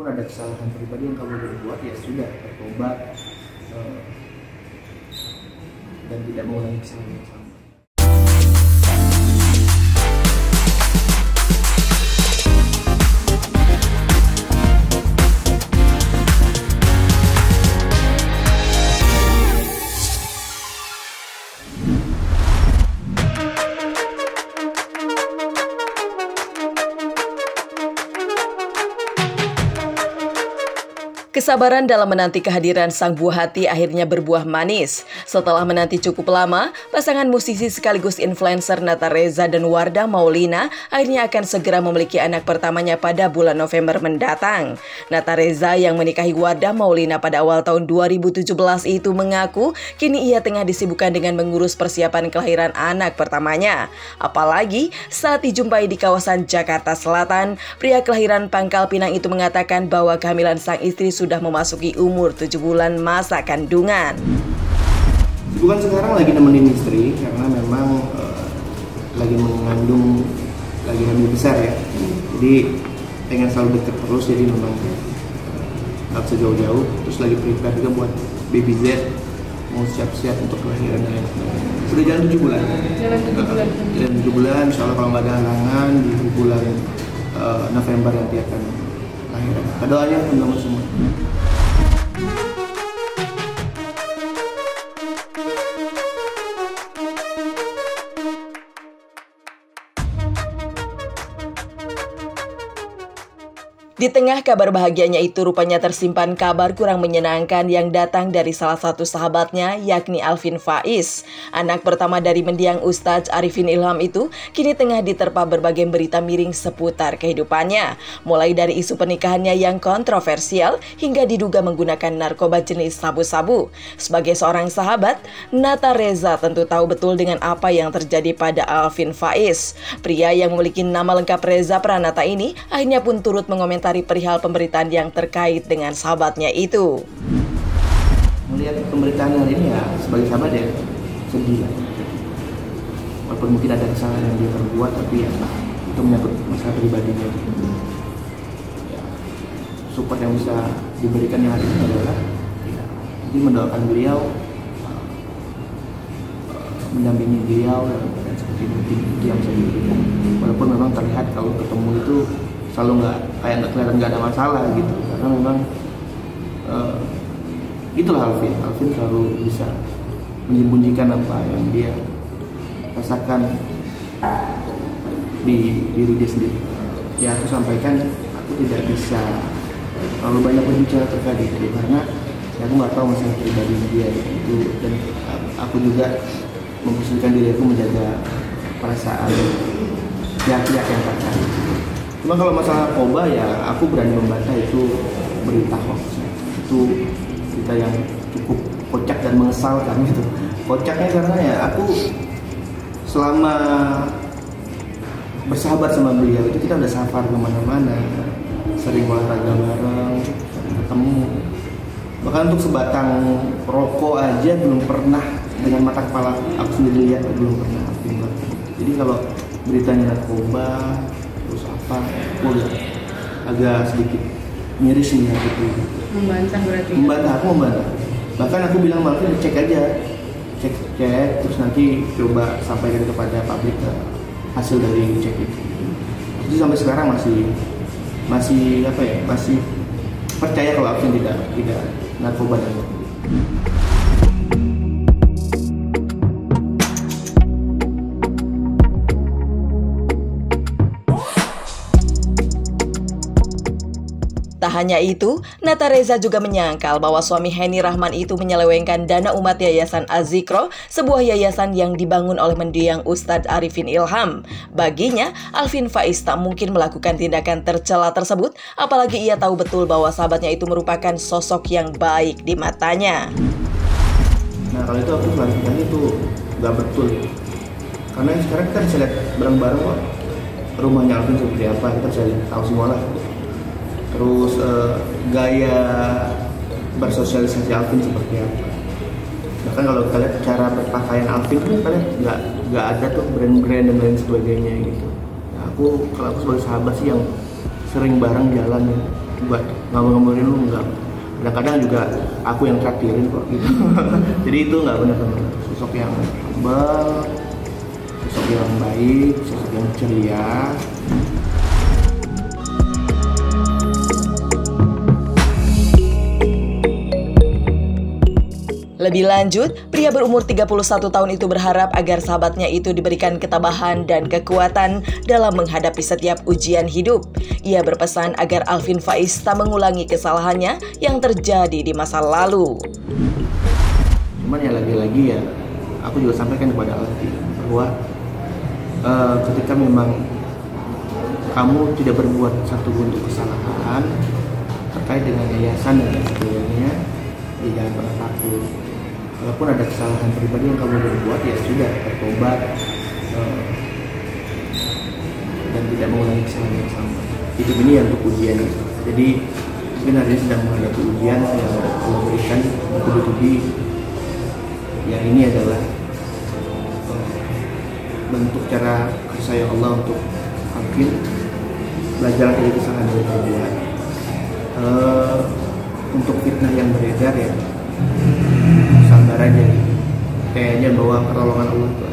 kalaupun ada kesalahan pribadi yang kamu berbuat ya sudah bertobat eh, dan tidak mengulangi kesalahan Kesabaran dalam menanti kehadiran sang buah hati akhirnya berbuah manis. Setelah menanti cukup lama, pasangan musisi sekaligus influencer Nata Reza dan Wardah Maulina akhirnya akan segera memiliki anak pertamanya pada bulan November mendatang. Nata Reza yang menikahi Wardah Maulina pada awal tahun 2017 itu mengaku kini ia tengah disibukkan dengan mengurus persiapan kelahiran anak pertamanya. Apalagi saat dijumpai di kawasan Jakarta Selatan, pria kelahiran Pangkal Pinang itu mengatakan bahwa kehamilan sang istri sudah memasuki umur 7 bulan masa kandungan. Bukan sekarang lagi nemenin istri karena memang uh, lagi mengandung lagi hamil besar ya. Jadi pengen selalu deket terus jadi memang eh, nggak bisa jauh-jauh. Terus lagi prepare juga buat baby Z mau siap-siap untuk kelahiran ya. Sudah jalan tujuh bulan. Jalan tujuh bulan. Jalan tujuh bulan. Insya Allah kalau nggak ada halangan di bulan uh, November nanti akan Doanya teman-teman semua. Di tengah kabar bahagianya itu rupanya tersimpan kabar kurang menyenangkan yang datang dari salah satu sahabatnya yakni Alvin Faiz. Anak pertama dari mendiang Ustadz Arifin Ilham itu kini tengah diterpa berbagai berita miring seputar kehidupannya. Mulai dari isu pernikahannya yang kontroversial hingga diduga menggunakan narkoba jenis sabu-sabu. Sebagai seorang sahabat, Nata Reza tentu tahu betul dengan apa yang terjadi pada Alvin Faiz. Pria yang memiliki nama lengkap Reza Pranata ini akhirnya pun turut mengomentari mengomentari perihal pemberitaan yang terkait dengan sahabatnya itu. Melihat pemberitaan hari ini ya sebagai sahabat ya sedih lah. Walaupun mungkin ada kesalahan yang dia perbuat tapi ya itu menyangkut masalah pribadinya. Ya, support yang bisa diberikan yang hari ini adalah ya, jadi mendoakan beliau mendampingi beliau dan, seperti itu yang bisa diberikan walaupun memang terlihat kalau ketemu itu selalu nggak kayak nggak kelihatan nggak ada masalah gitu. Karena memang uh, itulah Alvin. Alvin selalu bisa menyembunyikan apa yang dia rasakan di diri dia sendiri. Ya aku sampaikan aku tidak bisa terlalu banyak berbicara terkait itu karena ya aku nggak tahu masalah pribadi dia itu. Dan aku juga memposisikan diri aku menjaga perasaan pihak-pihak yang terkait Cuma kalau masalah narkoba ya aku berani membantah itu berita hoax. Itu berita yang cukup kocak dan mengesalkan gitu. Kocaknya karena ya aku selama bersahabat sama beliau itu kita udah safar ke mana-mana sering olahraga bareng ketemu bahkan untuk sebatang rokok aja belum pernah dengan mata kepala aku sendiri lihat belum pernah jadi kalau beritanya narkoba apa gue agak sedikit miris nih gitu membantah berarti membantah aku membantah. Bahkan aku bilang malah cek aja. Cek cek terus nanti coba sampaikan kepada publik uh, hasil dari cek itu. Jadi sampai sekarang masih masih apa ya masih percaya kalau aku tidak tidak narkoba dan Tak hanya itu, Nata Reza juga menyangkal bahwa suami Heni Rahman itu menyelewengkan dana umat Yayasan Azikro, sebuah yayasan yang dibangun oleh mendiang Ustadz Arifin Ilham. Baginya, Alvin Faiz tak mungkin melakukan tindakan tercela tersebut, apalagi ia tahu betul bahwa sahabatnya itu merupakan sosok yang baik di matanya. Nah kalau itu aku klarifikasi itu gak betul. Karena sekarang kita bisa lihat bareng-bareng kok rumahnya Alvin seperti apa, kita bisa tahu semua lah terus uh, gaya bersosialisasi Alvin seperti apa? Bahkan kalau kita lihat cara berpakaian Alvin kita lihat nggak nggak ada tuh brand-brand dan lain sebagainya gitu. Nah, aku kalau aku sebagai sahabat sih yang sering bareng jalan ya buat ngabur-ngaburin lu enggak kadang-kadang juga aku yang traktirin kok gitu. Jadi itu nggak benar-benar. Sosok yang humble sosok yang baik sosok yang ceria Lebih lanjut, pria berumur 31 tahun itu berharap agar sahabatnya itu diberikan ketabahan dan kekuatan dalam menghadapi setiap ujian hidup. Ia berpesan agar Alvin Faiz tak mengulangi kesalahannya yang terjadi di masa lalu. cuman ya lagi-lagi ya aku juga sampaikan kepada Alfi bahwa eh, ketika memang kamu tidak berbuat satu bentuk kesalahan terkait dengan yayasan dan sebagainya ya jangan pernah takut walaupun ada kesalahan pribadi yang kamu berbuat ya sudah bertobat eh, dan tidak mengulangi kesalahan yang sama. Hidup ini ya untuk ujian gitu. jadi mungkin hari ini sedang menghadapi ujian yang Allah berikan bertubi-tubi ya ini adalah eh, bentuk cara sayang Allah untuk Alvin belajar dari kesalahan yang dia buat. Eh, untuk fitnah yang beredar ya sabar aja. Kayaknya bahwa pertolongan Allah ada